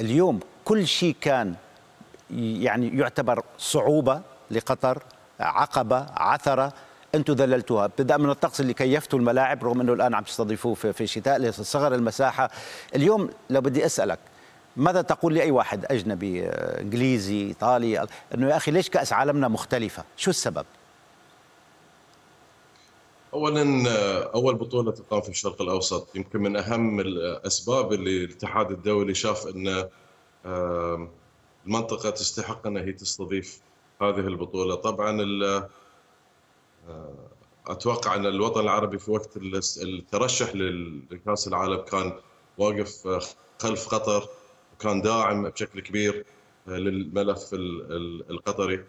اليوم كل شيء كان يعني يعتبر صعوبة لقطر عقبة عثرة أنتم ذللتوها. ابتداء من الطقس اللي كيفتوا الملاعب رغم أنه الآن عم تستضيفوه في, الشتاء لصغر المساحة. اليوم لو بدي أسألك ماذا تقول لأي واحد أجنبي إنجليزي إيطالي؟ أنه يا أخي ليش كأس عالمنا مختلفة؟ شو السبب؟ اولا أول بطولة تقام في الشرق الأوسط يمكن من أهم الأسباب اللي الاتحاد الدولي شاف أن المنطقة تستحق أن هي تستضيف هذه البطولة. طبعا أتوقع أن الوطن العربي في وقت الترشح لكأس العالم كان واقف خلف قطر وكان داعم بشكل كبير للملف القطري.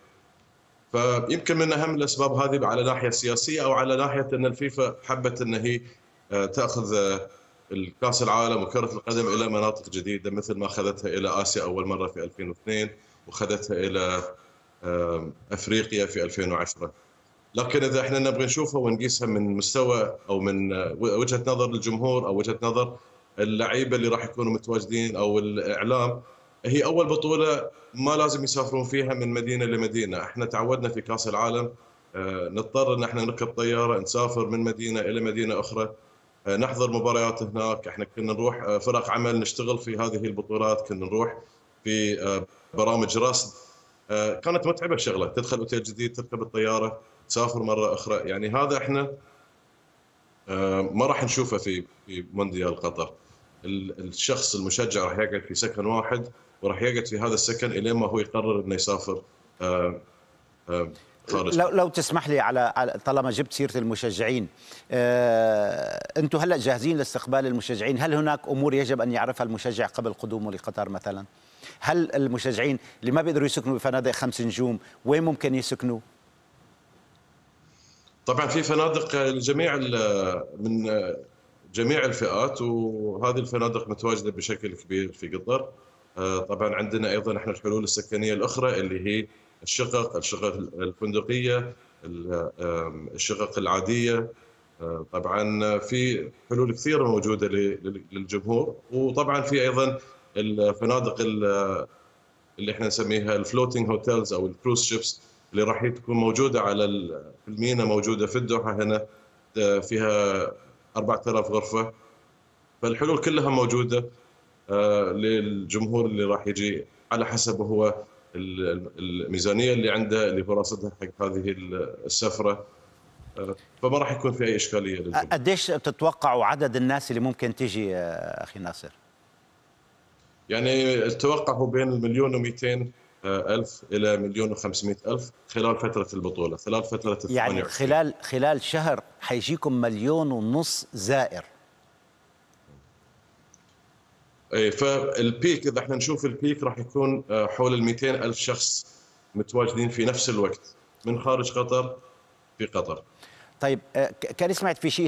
فيمكن من أهم الأسباب هذه على ناحية سياسية أو على ناحية أن الفيفا حبت أن هي تأخذ الكأس العالم وكرة القدم إلى مناطق جديدة مثل ما اخذتها إلى آسيا أول مرة في 2002 واخذتها إلى أفريقيا في 2010 لكن إذا إحنا نبغى نشوفها ونقيسها من مستوى أو من وجهة نظر الجمهور أو وجهة نظر اللعيبة اللي راح يكونوا متواجدين أو الإعلام هي أول بطولة ما لازم يسافرون فيها من مدينة لمدينة، إحنا تعودنا في كأس العالم نضطر إن إحنا نركب طيارة نسافر من مدينة إلى مدينة أخرى نحضر مباريات هناك، إحنا كنا نروح فرق عمل نشتغل في هذه البطولات، كنا نروح في برامج رصد. كانت متعبة الشغله، تدخل أوتيل جديد تركب الطيارة تسافر مرة أخرى، يعني هذا إحنا ما راح نشوفه في في مونديال قطر. الشخص المشجع راح يقعد في سكن واحد وراح يقعد في هذا السكن إلين ما هو يقرر إنه يسافر خارج. لو لو تسمح لي على طالما جبت سيرة المشجعين أنتم هلأ جاهزين لاستقبال المشجعين؟ هل هناك أمور يجب أن يعرفها المشجع قبل قدومه لقطر مثلا؟ هل المشجعين اللي ما بيقدروا يسكنوا بفنادق خمس نجوم وين ممكن يسكنوا؟ طبعا في فنادق لجميع من جميع الفئات وهذه الفنادق متواجدة بشكل كبير في قطر. طبعا عندنا أيضا إحنا الحلول السكنية الأخرى اللي هي الشقق الشقق الفندقية الشقق العادية. طبعا في حلول كثيرة موجودة للجمهور وطبعا في أيضا الفنادق اللي إحنا نسميها ال floating hotels أو ال cruise ships اللي راح تكون موجودة على المينا موجودة في الدوحة هنا فيها 4000 غرفة فالحلول كلها موجودة للجمهور اللي راح يجي على حسب هو الميزانية اللي عنده اللي هو راصدها حق هذه السفرة فما راح يكون في أي إشكالية للجمهور. قديش تتوقعوا عدد الناس اللي ممكن تيجي أخي ناصر؟ يعني التوقع هو بين المليون و200 ألف إلى مليون وخمسمائة ألف خلال فترة البطولة خلال فترة يعني خلال خلال شهر حيجيكم مليون ونص زائر. اي فالبيك إذا إحنا نشوف البيك راح يكون حول ال 200 ألف شخص متواجدين في نفس الوقت من خارج قطر في قطر. طيب كان سمعت في شيء